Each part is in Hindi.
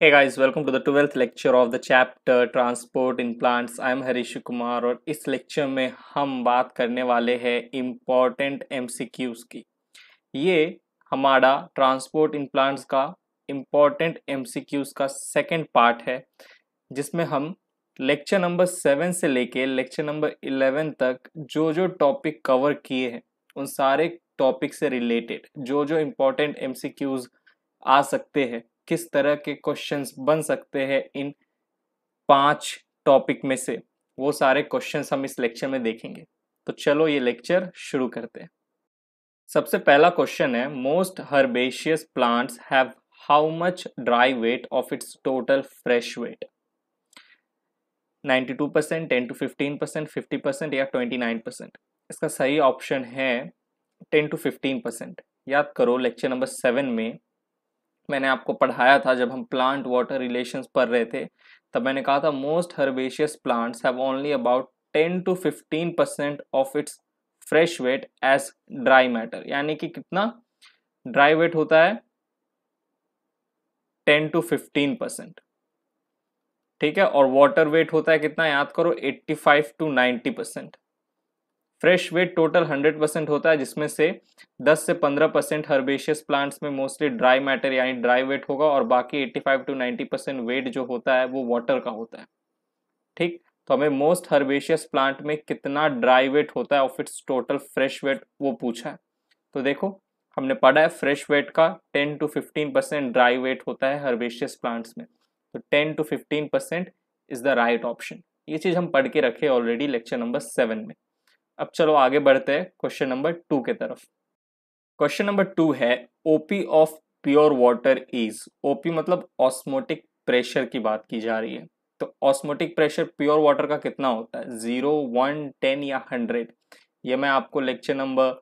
Hey guys, welcome to the 12th lecture of the chapter Transport in Plants. I am Harish Kumar और इस लेक्चर में हम बात करने वाले हैं इम्पोर्टेंट एमसीक्यूज की ये हमारा ट्रांसपोर्ट इन प्लांट्स का इम्पोर्टेंट एमसीक्यूज का सेकंड पार्ट है जिसमें हम लेक्चर नंबर सेवन से लेके लेक्चर नंबर इलेवन तक जो जो टॉपिक कवर किए हैं उन सारे टॉपिक से रिलेटेड जो जो इम्पोर्टेंट एमसीक्यूज आ सकते हैं किस तरह के क्वेश्चंस बन सकते हैं इन पाँच टॉपिक में से? वो सारे क्वेश्चंस हम इस लेक्चर में देखेंगे। तो चलो ये लेक्चर शुरू करते हैं। सबसे पहला क्वेश्चन है most herbaceous plants have how much dry weight of its total fresh weight 92 percent, ten to fifteen percent, fifty percent या ट्वेंटी नाइन परसेंट? इसका सही ऑप्शन है टेन टू फिफ्टीन परसेंट। याद करो लेक्चर नंबर सेवन में मैंने आपको पढ़ाया था जब हम प्लांट वाटर रिलेशंस पढ़ रहे थे, तब मैंने कहा था most herbaceous plants have only about ten to fifteen percent of its fresh weight as dry matter यानी कि कितना? ड्राई वेट होता है टेन टू फिफ्टीन परसेंट ठीक है? और वाटर वेट होता है कितना? याद करो eighty five to ninety percent fresh weight total 100 percent होता है, जिसमें से 10 से 15 परसेंट हर्बेशियस प्लांट्स में मोस्टली ड्राई मैटर यानी ड्राई वेट होगा और बाकी 85 टू 90 परसेंट वेट जो होता है, वो वाटर का होता है। ठीक? तो हमें मोस्ट हर्बेशियस प्लांट में कितना ड्राई वेट होता है of its total fresh weight वो पूछा है। तो देखो, हमने पढ़ा है फ्रेश वेट का 10 टू 15 परसेंट ड्राई वेट होता है हर्बेशियस प्लांट्स में। तो 10 to 15 percent is the right option ये चीज़ हम पढ़ के रखे ऑलरेडी लेक्चर नंबर सेवन में। अब चलो आगे बढ़ते हैं क्वेश्चन नंबर टू के तरफ़। क्वेश्चन नंबर टू है OP of pure water is OP मतलब ऑस्मोटिक प्रेशर की बात की जा रही है। तो ऑस्मोटिक प्रेशर प्योर वाटर का कितना होता है? ज़ीरो वन टेन या हंड्रेड ये मैं आपको लेक्चर नंबर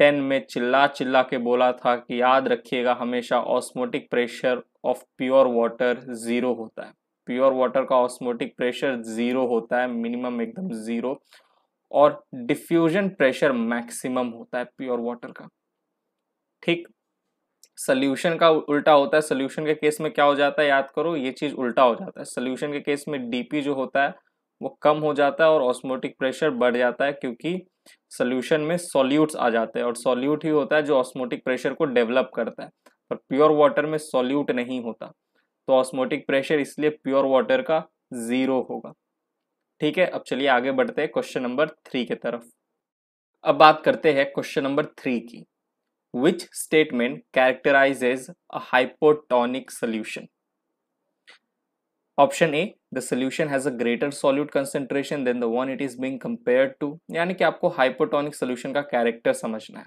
टेन में चिल्ला चिल्ला के बोला था कि याद रखिएगा, हमेशा osmotic pressure of pure water zero होता है। प्योर वाटर का ऑस्मोटिक प्रेशर ज़ीरो होता है मिनिमम एकदम ज़ीरो और डिफ्यूजन प्रेशर मैक्सिमम होता है प्योर वाटर का। ठीक? सोल्यूशन का उल्टा होता है सोल्यूशन के केस में क्या हो जाता है याद करो, ये चीज़ उल्टा हो जाता है। सोल्यूशन के केस में डीपी जो होता है, वो कम हो जाता है और ऑस्मोटिक प्रेशर बढ़ जाता है क्योंकि सोल्यूशन में सॉल्यूट्स आ जाते हैं और सॉल्यूट ही होता है जो ऑस्मोटिक प्रेशर को डेवलप करता है। पर प्योर वाटर में सॉल्यूट नहीं होता। तो ऑस्मोटिक प्रेशर इसलिए प्योर वाटर का ज़ीरो होगा। ठीक है, अब चलिए आगे बढ़ते हैं क्वेश्चन नंबर थ्री के तरफ़। अब बात करते हैं क्वेश्चन नंबर थ्री की। Which statement characterises a hypotonic solution option A the solution has a greater solute concentration than the one it is being compared to यानी कि आपको हाइपोटोनिक सोल्यूशन का कैरेक्टर समझना है।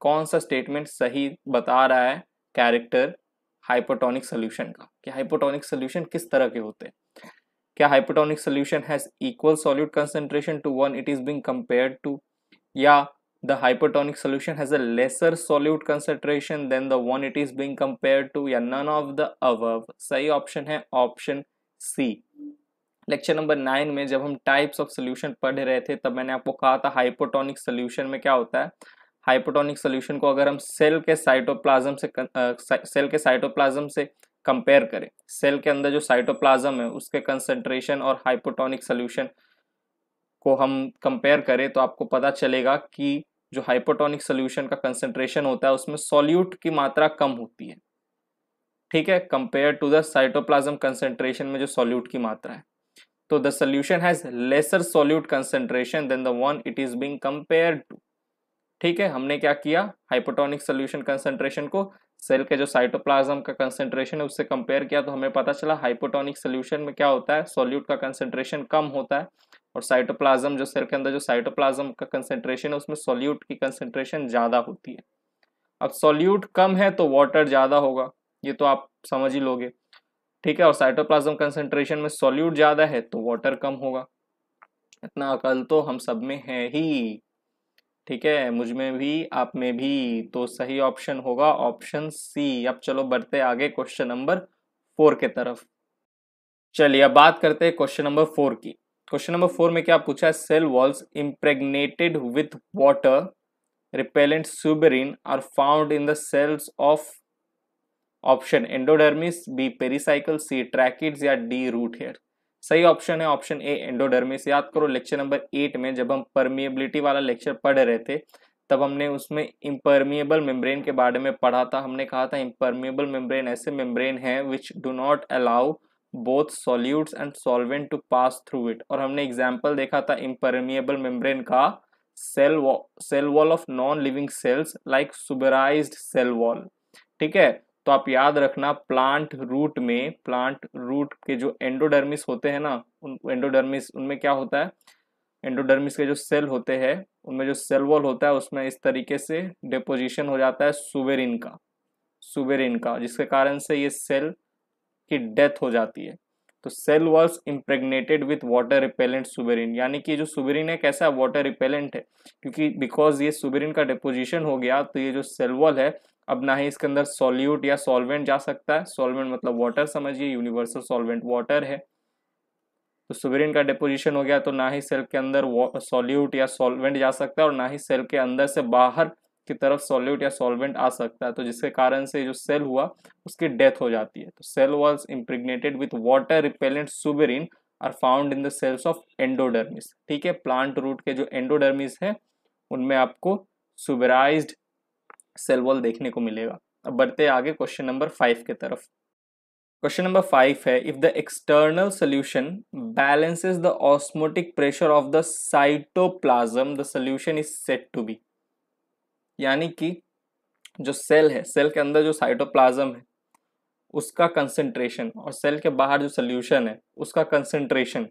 कौन सा स्टेटमेंट सही बता रहा है कैरेक्टर हाइपोटोनिक सोल्यूशन का? कि हाइपोटोनिक सोल्यूशन किस तरह के होते हैं? क्या hypotonic solution has equal solute concentration to one it is being compare to या the hypotonic solution has a lesser solute concentration than the one it is being compare to या नन ऑफ़ द अव सही ऑप्शन है option C lecture number nine में जब हम टाइप्स ऑफ़ सोल्यूशन पढ़ रहे थे, तब मैंने आपको कहा था हाइपोटोनिक सोल्यूशन में क्या होता है? हाइपोटोनिक सोल्यूशन को अगर हम सेल के साइटोप्लाजम से सेल के साइटोप्लाजम से कंपेयर करें। सेल के अंदर जो साइटोप्लाज्म है, उसके कंसेंट्रेशन और हाइपोटोनिक सोल्यूशन को हम कंपेयर करें तो आपको पता चलेगा कि जो हाइपोटोनिक सोल्यूशन का कंसेंट्रेशन होता है, उसमें सॉल्यूट की मात्रा कम होती है। ठीक है? Compare to the cytoplasm concentration में जो सॉल्यूट की मात्रा है। तो the solution has lesser solute concentration than the one it is being compare to ठीक है? हमने क्या किया? हाइपोटोनिक सोल्यूशन कंसेंट्रेशन को सेल के जो साइटोप्लाज्म का कंसेंट्रेशन है, उससे कंपेयर किया तो हमें पता चला हाइपोटोनिक सोल्यूशन में क्या होता है? सॉल्यूट का कंसेंट्रेशन कम होता है और साइटोप्लाज्म जो सेल के अंदर जो साइटोप्लाज्म का कंसेंट्रेशन है, उसमें सॉल्यूट की कंसेंट्रेशन ज़्यादा होती है। अब सॉल्यूट कम है तो वाटर ज़्यादा होगा, ये तो आप समझ ही लोगे। ठीक है, और साइटोप्लाज्म कंसेंट्रेशन में सॉल्यूट ज़्यादा है तो वाटर कम होगा। इतना अकल तो हम सब में है ही। ठीक है, मुझमें भी, आप में भी तो सही ऑप्शन होगा ऑप्शन सी अब चलो बढ़ते आगे क्वेश्चन नंबर फोर के तरफ़। चलिए अब बात करते हैं क्वेश्चन नंबर फोर की। क्वेश्चन नंबर फोर में क्या पूछा है? Cell walls impregnated with water repellent suberin are found in the cells of option endodermis B pericycle C tracheids या डी रूट हेयर सही ऑप्शन है, ऑप्शन ए, एंडोडर्मिस। याद करो, लेक्चर नंबर एट में जब हम परमिएबिलिटी वाला लेक्चर पढ़ रहे थे, तब हमने उसमें इम्परमिएबल मेम्ब्रेन के बारे में पढ़ा था। हमने कहा था इम्परमिएबल मेम्ब्रेन ऐसे मेम्ब्रेन है which do not allow both solutes and solvent to pass through it और हमने एग्ज़ाम्पल देखा था इम्परमिएबल मेम्ब्रेन का cell wall cell wall of non living cells like suberised cell wall ठीक है? तो आप याद रखना प्लांट रूट में प्लांट रूट के जो एंडोडर्मिस होते हैं ना, उन एंडोडर्मिस उनमें क्या होता है? एंडोडर्मिस के जो सेल होते हैं, उनमें जो सेल वॉल होता है, उसमें इस तरीके से डिपोजिशन हो जाता है सुवेरिन का सुवेरिन का, जिसके कारण से ये सेल की डेथ हो जाती है। तो cell walls impregnated with water repellent suberin यानी कि जो सुबेरिन है, कैसा वाटर रिपेलेंट है? क्योंकि बिकॉज़ ये सुबेरिन का डिपोजिशन हो गया तो ये जो सेल वॉल है अब ना ही इसके अंदर सॉल्यूट या सॉल्वेंट जा सकता है। सॉल्वेंट मतलब वाटर समझिए यूनिवर्सल सॉल्वेंट वाटर है। तो सुबेरिन का डिपोजिशन हो गया तो ना ही सेल के अंदर सॉल्यूट या सॉल्वेंट जा सकता है और ना ही सेल के अंदर से बाहर की तरफ़ सॉल्यूट या सॉल्वेंट आ सकता है। तो जिसके कारण से जो सेल हुआ, उसकी डेथ हो जाती है। तो cell was impregnated with water repellent suberin are found in the cells of endodermis ठीक है प्लांट रूट के जो एंडोडर्मिस है, उनमें आपको सुबेराइज्ड सेल वॉल देखने को मिलेगा। अब बढ़ते आगे क्वेश्चन नंबर फाइव के तरफ़। क्वेश्चन नंबर फाइव है if the external solution balances the osmotic pressure of the cytoplasm the solution is set to be यानी कि जो सेल है सेल के अंदर जो साइटोप्लाज्म है, उसका कंसंट्रेशन और सेल के बाहर जो सोल्यूशन है, उसका कंसंट्रेशन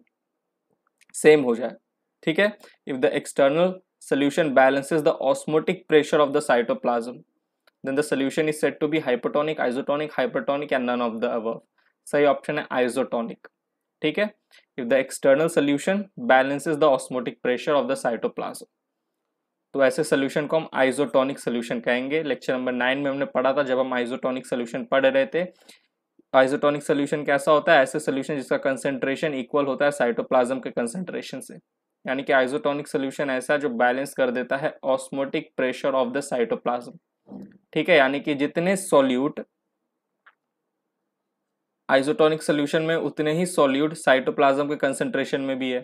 सेम हो जाए। ठीक है? If the external solution balances the osmotic pressure of the cytoplasm. Then the solution is said to be hypotonic isotonic, hypertonic, and none of the above. सही ऑप्शन है आइसोटोनिक ठीक है? If the external solution balances the osmotic pressure of the cytoplasm तो ऐसे सोल्यूशन को हम आइसोटोनिक सोल्यूशन कहेंगे। लेक्चर नंबर नाइन में हमने पढ़ा था, जब हम आइसोटोनिक सोल्यूशन पढ़ रहे थे। आइसोटोनिक सोल्यूशन कैसा होता है? ऐसे सोल्यूशन जिसका कंसेंट्रेशन इक्वल होता है साइटोप्लाज्म के कंसेंट्रेशन से। यानी कि आइसोटोनिक सोल्यूशन ऐसा जो बैलेंस कर देता है osmotic pressure of the cytoplasm. ठीक है, यानी कि जितने सोल्यूट आइसोटोनिक सोल्यूशन में, उतने ही सोल्यूट साइटोप्लाज्म के कंसेंट्रेशन में भी है।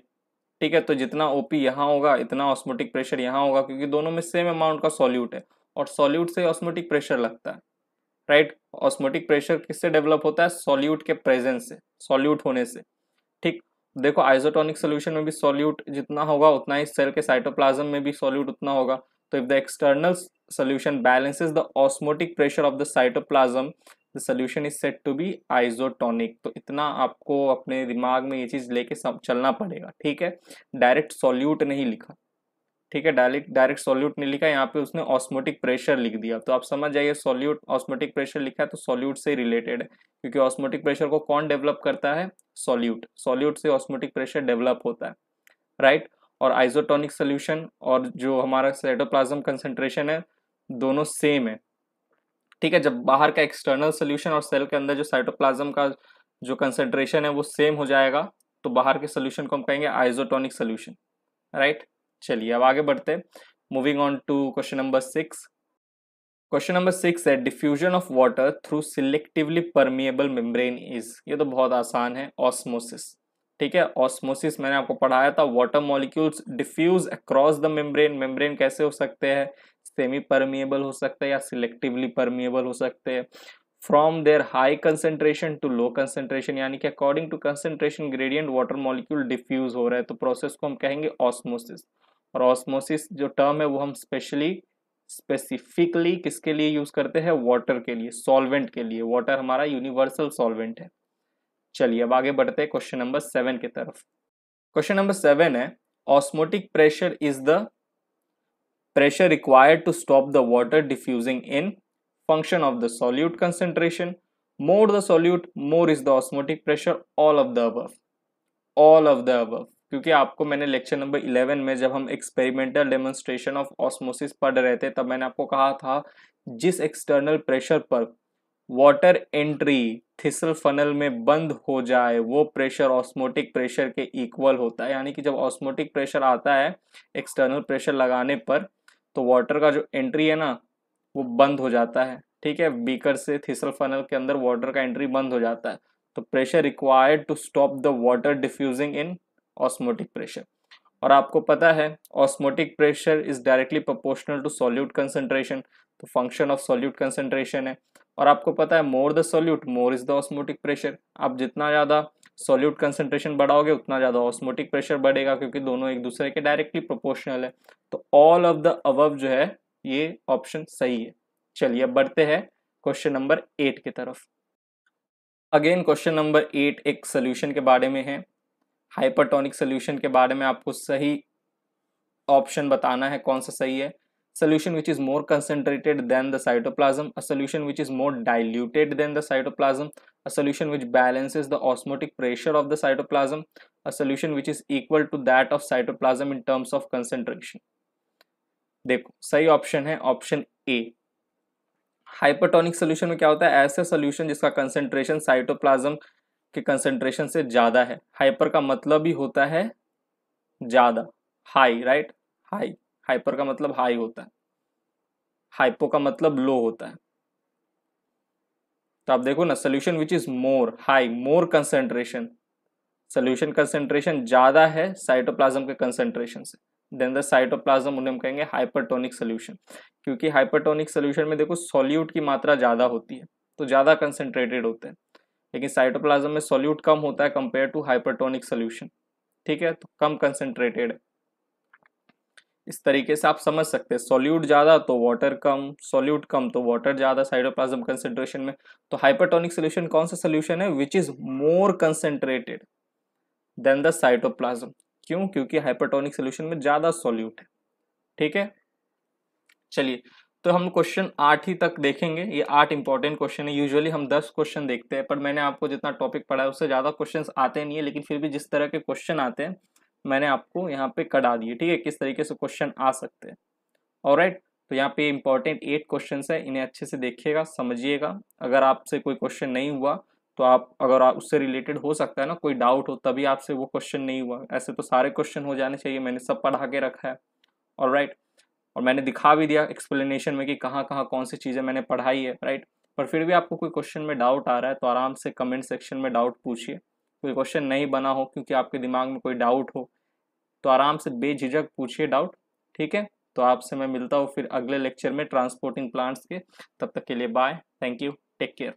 ठीक है तो जितना ओपी यहाँ होगा, इतना ऑस्मोटिक प्रेशर यहाँ होगा, क्योंकि दोनों में सेम अमाउंट का सॉल्यूट है, और सॉल्यूट से ऑस्मोटिक प्रेशर लगता है। राइट ऑस्मोटिक प्रेशर किससे डेवलप होता है? सॉल्यूट के प्रेजेंस से सॉल्यूट होने से। ठीक? देखो आइसोटोनिक सोल्यूशन में भी सोल्यूट जितना होगा, उतना ही सेल के साइटोप्लाज्म में भी सॉल्यूट उतना होगा। तो if the external solution balances the osmotic pressure of the cytoplasm the solution is set to be isotonic तो इतना आपको अपने दिमाग में ये चीज़ लेके चलना पड़ेगा, ठीक है? डायरेक्ट सोल्यूट नहीं लिखा, ठीक है? डायरेक्ट डायरेक्ट सॉल्यूट नहीं लिखा, यहाँ पे उसने ऑस्मोटिक प्रेशर लिख दिया। तो आप समझ जाइए सॉल्यूट ऑस्मोटिक प्रेशर लिखा है तो सॉल्यूट से रिलेटेड है, क्योंकि ऑस्मोटिक प्रेशर को कौन डेवलप करता है? सॉल्यूट सॉल्यूट से ऑस्मोटिक प्रेशर डेवलप होता है राइट right? और आइसोटोनिक सोल्यूशन और जो हमारा साइटोप्लाज्म कंसेंट्रेशन है, दोनों सेम है। ठीक है, जब बाहर का एक्सटर्नल सोल्यूशन और सेल के अंदर जो साइटोप्लाज्म का जो कंसेंट्रेशन है, वो सेम हो जाएगा तो बाहर के सोल्यूशन को हम कहेंगे आइसोटोनिक सोल्यूशन राइट चलिए, अब आगे बढ़ते moving on to question number six question number six है diffusion of water through selectively permeable membrane is ये तो बहुत आसान है ऑस्मोसिस ठीक है ऑस्मोसिस मैंने आपको पढ़ाया था water molecules diffuse across the membrane membrane कैसे हो सकते हैं? सेमी परमिएबल हो सकते हैं या सिलेक्टिवली परमिएबल हो सकते हैं. From their high concentration to low concentration यानी कि according to concentration gradient water molecule diffuse हो रहा है तो प्रोसेस को हम कहेंगे ऑस्मोसिस और ऑस्मोसिस जो टर्म है, वो हम स्पेशली स्पेसिफिकली किसके लिए यूज़ करते हैं? वाटर के लिए सॉल्वेंट के लिए। वाटर हमारा यूनिवर्सल सॉल्वेंट है। चलिए अब आगे बढ़ते हैं क्वेश्चन नंबर सेवन की तरफ़। क्वेश्चन नंबर सेवन है osmotic pressure is the pressure required to stop the water diffusing in function of the solute concentration more the solute more is the osmotic pressure all of the above all of the above क्योंकि आपको मैंने लेक्चर नंबर इलेवन में जब हम एक्सपेरिमेंटल डेमोन्स्ट्रेशन ऑफ़ ऑस्मोसिस पढ़ रहे थे, तब मैंने आपको कहा था, जिस एक्सटर्नल प्रेशर पर वाटर एंट्री थिसल फनल में बंद हो जाए, वो प्रेशर ऑस्मोटिक प्रेशर के इक्वल होता है। यानी कि जब ऑस्मोटिक प्रेशर आता है एक्सटर्नल प्रेशर लगाने पर तो वाटर का जो एंट्री है ना, वो बंद हो जाता है। ठीक है? बीकर से थिसल फनल के अंदर वाटर का एंट्री बंद हो जाता है। तो pressure required to stop the water diffusing in osmotic pressure और आपको पता है osmotic pressure is directly proportional to solute concentration तो फ़ंक्शन ऑफ़ सॉल्यूट कंसेंट्रेशन है। और आपको पता है more the solute more is the osmotic pressure आप जितना ज़्यादा सॉल्यूट कंसेंट्रेशन बढ़ाओगे, उतना ज़्यादा ऑस्मोटिक प्रेशर बढ़ेगा, क्योंकि दोनों एक दूसरे के डायरेक्टली प्रोपोर्शनल है। तो ऑल ऑफ़ द अबव जो है, ये ऑप्शन सही है। चलिए बढ़ते हैं क्वेश्चन नंबर एट की तरफ़। अगेन क्वेश्चन नंबर एट एक सोल्यूशन के बारे में है। हाइपरटोनिक सोल्यूशन के बारे में आपको सही ऑप्शन बताना है कौन सा सही है। Solution which is more concentrated than the cytoplasm a solution which is more diluted than the cytoplasm a solution which balances the osmotic pressure of the cytoplasm a solution which is equal to that of cytoplasm in terms of concentration देखो, सही ऑप्शन है ऑप्शन ए हाइपरटोनिक सोल्यूशन में क्या होता है? ऐसे सोल्यूशन जिसका कंसेंट्रेशन साइटोप्लाजम के कंसेंट्रेशन से ज़्यादा है। हाइपर का मतलब ही होता है ज़्यादा। हाई राइट हाई हाइपर का मतलब हाई होता है। हाइपो का मतलब लो होता है। तो आप देखो ना solution which is more high more concentration solution concentration ज़्यादा है साइटोप्लाज्म के कंसेंट्रेशन से। देन द साइटोप्लाज्म उन्हें हम कहेंगे हाइपरटोनिक सोल्यूशन क्योंकि हाइपरटोनिक सोल्यूशन में देखो सॉल्यूट की मात्रा ज़्यादा होती है तो ज़्यादा कंसेंट्रेटेड होते हैं। लेकिन साइटोप्लाज्म में सॉल्यूट कम होता है कंपेयर टू हाइपरटोनिक सोल्यूशन ठीक है? तो कम कंसेंट्रेटेड इस तरीके से आप समझ सकते हैं। सॉल्यूट ज़्यादा तो वाटर कम सॉल्यूट कम तो वाटर ज़्यादा साइडोप्लाज्म कंसेंट्रेशन में। तो हाइपरटोनिक सोल्यूशन कौन सा सोल्यूशन है? Which is more concentrated than the cytoplasm क्यों? क्योंकि हाइपरटोनिक सोल्यूशन में ज़्यादा सॉल्यूट है। ठीक है? चलिए। तो हम क्वेश्चन आठ ही तक देखेंगे। ये आठ इंपॉर्टेंट क्वेश्चन है। यूजुअली हम दस क्वेश्चन देखते हैं, पर मैंने आपको जितना टॉपिक पढ़ा है, उससे ज़्यादा क्वेश्चन आते नहीं है, लेकिन फिर भी जिस तरह के क्वेश्चन आते हैं, मैंने आपको यहाँ पे कटा दिए। ठीक है? किस तरीके से क्वेश्चन आ सकते हैं। और राइट तो यहाँ पे इंपॉर्टेंट एट क्वेश्चन है। इन्हें अच्छे से देखिएगा, समझिएगा। अगर आपसे कोई क्वेश्चन नहीं हुआ तो आप, अगर आप उससे रिलेटेड हो सकता है ना, कोई डाउट हो, तभी आपसे वो क्वेश्चन नहीं हुआ। ऐसे तो सारे क्वेश्चन हो जाने चाहिए। मैंने सब पढ़ा के रखा है। और राइट और मैंने दिखा भी दिया एक्सप्लेनेशन में कि कहाँ कहाँ कौन सी चीज़ें मैंने पढ़ाई है राइट पर फिर भी आपको कोई क्वेश्चन में डाउट आ रहा है तो आराम से कमेंट सेक्शन में डाउट पूछिए। कोई क्वेश्चन नहीं बना हो क्योंकि आपके दिमाग में कोई डाउट हो तो आराम से बेझिझक पूछिए डाउट ठीक है? तो आपसे मैं मिलता हूँ फिर अगले लेक्चर में ट्रांसपोर्टिंग प्लांट्स के, तब तक के लिए bye thank you take care